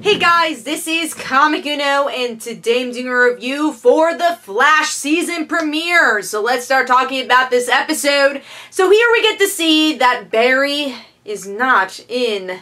Hey guys, this is Comic Uno, and today I'm doing a review for the Flash season premiere. So let's start talking about this episode. So here we get to see that Barry is not in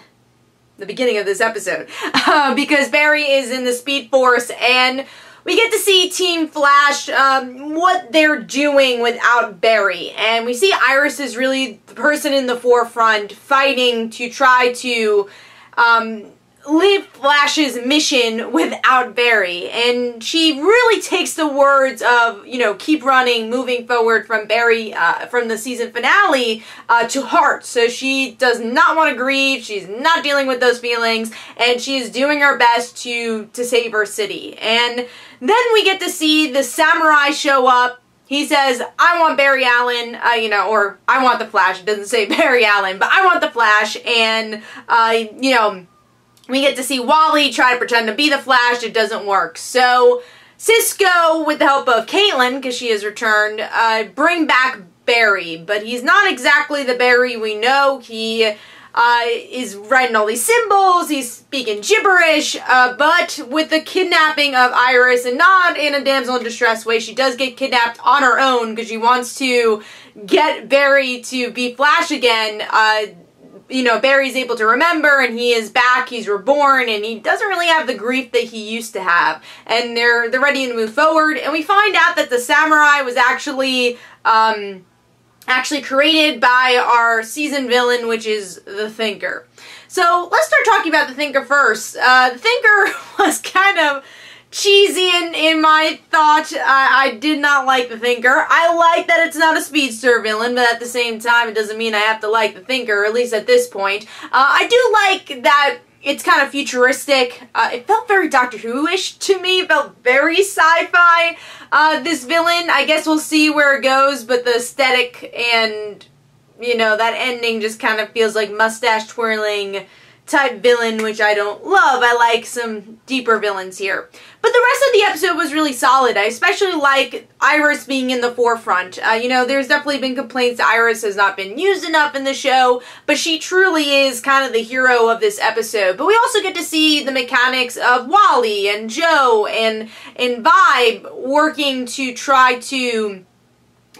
the beginning of this episode, uh, because Barry is in the Speed Force, and we get to see Team Flash, um, what they're doing without Barry. And we see Iris is really the person in the forefront fighting to try to um, leave Flash's mission without Barry. And she really takes the words of, you know, keep running, moving forward from Barry, uh, from the season finale, uh, to heart. So she does not want to grieve, she's not dealing with those feelings, and she is doing her best to, to save her city. And then we get to see the samurai show up he says, I want Barry Allen, uh, you know, or I want the Flash. It doesn't say Barry Allen, but I want the Flash. And, uh, you know, we get to see Wally try to pretend to be the Flash. It doesn't work. So Cisco, with the help of Caitlin, because she has returned, uh, bring back Barry. But he's not exactly the Barry we know. He uh, is writing all these symbols. He's speaking gibberish. Uh, but with the kidnapping of Iris, and not in a damsel in distress way, she does get kidnapped on her own because she wants to get Barry to be Flash again. You know, Barry's able to remember and he is back, he's reborn, and he doesn't really have the grief that he used to have. And they're they're ready to move forward, and we find out that the samurai was actually um actually created by our season villain, which is the Thinker. So let's start talking about the Thinker first. Uh, the Thinker was kind of cheesy in, in my thought. I, I did not like the Thinker. I like that it's not a speedster villain, but at the same time, it doesn't mean I have to like the Thinker, at least at this point. Uh, I do like that it's kind of futuristic. Uh, it felt very Doctor Who-ish to me. It felt very sci-fi. Uh, this villain, I guess we'll see where it goes, but the aesthetic and, you know, that ending just kind of feels like mustache twirling type villain, which I don't love. I like some deeper villains here. But the rest of the episode was really solid. I especially like Iris being in the forefront. Uh, you know, there's definitely been complaints Iris has not been used enough in the show, but she truly is kind of the hero of this episode. But we also get to see the mechanics of Wally and Joe and, and Vibe working to try to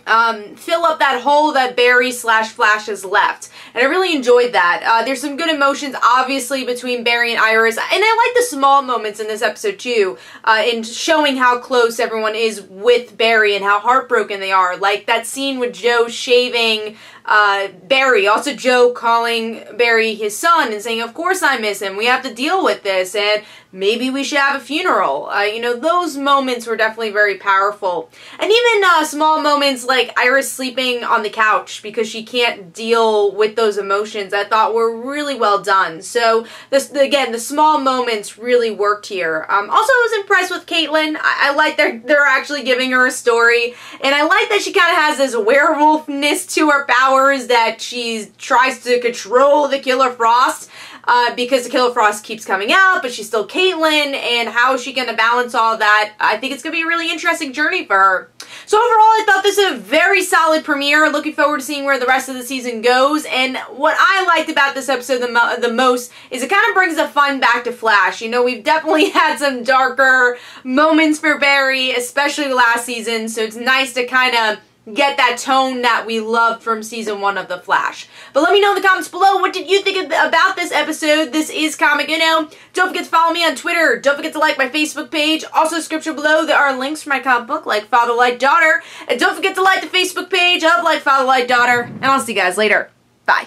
um, fill up that hole that Barry slash Flash has left. And I really enjoyed that. Uh, there's some good emotions, obviously, between Barry and Iris. And I like the small moments in this episode, too, uh, in showing how close everyone is with Barry and how heartbroken they are. Like that scene with Joe shaving uh, Barry. Also, Joe calling Barry his son and saying, Of course I miss him. We have to deal with this, and maybe we should have a funeral. Uh, you know, those moments were definitely very powerful. And even uh, small moments like Iris sleeping on the couch because she can't deal with those emotions, I thought were really well done. So, this again, the small moments really worked here. Um, also, I was impressed with Caitlin. I, I like that they're actually giving her a story, and I like that she kind of has this werewolfness to her power powers that she tries to control the Killer Frost uh, because the Killer Frost keeps coming out, but she's still Caitlin, and how is she going to balance all that? I think it's going to be a really interesting journey for her. So overall, I thought this was a very solid premiere. Looking forward to seeing where the rest of the season goes. And what I liked about this episode the, mo the most is it kind of brings the fun back to Flash. You know, we've definitely had some darker moments for Barry, especially last season, so it's nice to kind of get that tone that we loved from season one of The Flash. But let me know in the comments below, what did you think about this episode? This is Comic Uno. Don't forget to follow me on Twitter. Don't forget to like my Facebook page. Also, description below, there are links for my comic book, like Father Like Daughter. And don't forget to like the Facebook page of Like Father Like Daughter. And I'll see you guys later. Bye.